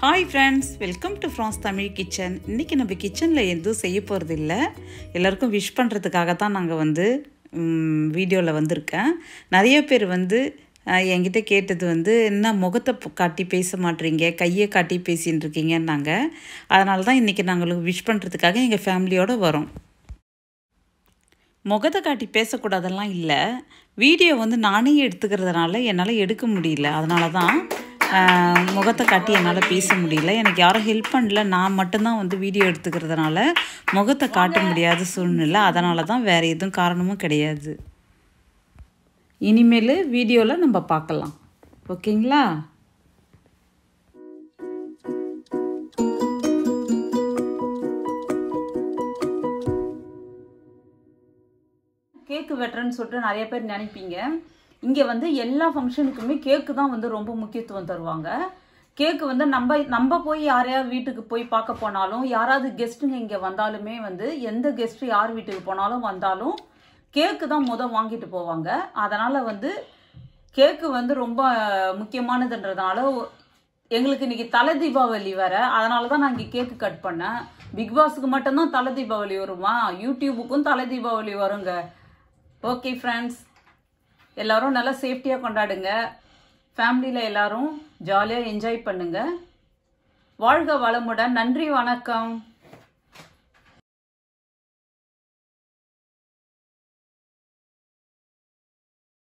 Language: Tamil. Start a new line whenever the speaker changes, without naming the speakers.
Hi friends welcome to France Tamil kitchen இன்றைக்கி நம்ம கிச்சனில் எதுவும் செய்ய போகிறது இல்லை எல்லாருக்கும் விஷ் பண்ணுறதுக்காக தான் நாங்கள் வந்து வீடியோவில் வந்திருக்கேன். நிறைய பேர் வந்து என்கிட்ட கேட்டது வந்து என்ன முகத்தை காட்டி பேச மாட்றீங்க கையை காட்டி பேசின்னு இருக்கீங்கன்னாங்க. அதனால தான் இன்றைக்கி நாங்கள் விஷ் பண்ணுறதுக்காக எங்கள் ஃபேமிலியோடு வரோம். முகத்தை காட்டி பேசக்கூடாதெல்லாம் இல்லை. வீடியோ வந்து நானே எடுத்துக்கிறதுனால என்னால் எடுக்க முடியல. அதனால தான் முகத்தை காட்டி என்னால் பேச முடியல. எனக்கு யாரும் ஹெல்ப் பண்ணல. நான் மட்டும்தான் வந்து வீடியோ எடுத்துக்கிறதுனால முகத்தை காட்ட முடியாத சூழ்நிலை. அதனால தான் வேறு எதுவும் காரணமும் கிடையாது. இனிமேல் வீடியோவில் நம்ம பார்க்கலாம். ஓகேங்களா? கேக்கு வெட்டுறேன்னு சொல்லிட்டு நிறைய பேர் நினைப்பீங்க. இங்கே வந்து எல்லா ஃபங்க்ஷனுக்குமே கேக்கு தான் வந்து ரொம்ப முக்கியத்துவம் தருவாங்க. கேக்கு வந்து நம்ம நம்ம போய் யாரையாவது வீட்டுக்கு போய் பார்க்க போனாலும் யாராவது கெஸ்ட்டுங்க இங்கே வந்தாலுமே வந்து எந்த கெஸ்ட் யார் வீட்டுக்கு போனாலும் வந்தாலும் கேக்கு தான் முத வாங்கிட்டு போவாங்க. அதனால் வந்து கேக்கு வந்து ரொம்ப முக்கியமானதுன்றதுனால எங்களுக்கு இன்னைக்கு தலை தீபாவளி வேற. அதனால தான் நான் இங்கே கேக்கு கட் பண்ணேன். பிக் பாஸுக்கு மட்டும்தான் தலை தீபாவளி வருமா? யூடியூபுக்கும் தலை தீபாவளி வருங்க. ஓகே ஃப்ரெண்ட்ஸ் எல்லாரும் நல்லா சேஃப்டியாக கொண்டாடுங்க. ஃபேமிலியில் எல்லாரும் ஜாலியாக என்ஜாய் பண்ணுங்க. வாழ்க வளமுடன். நன்றி வணக்கம்.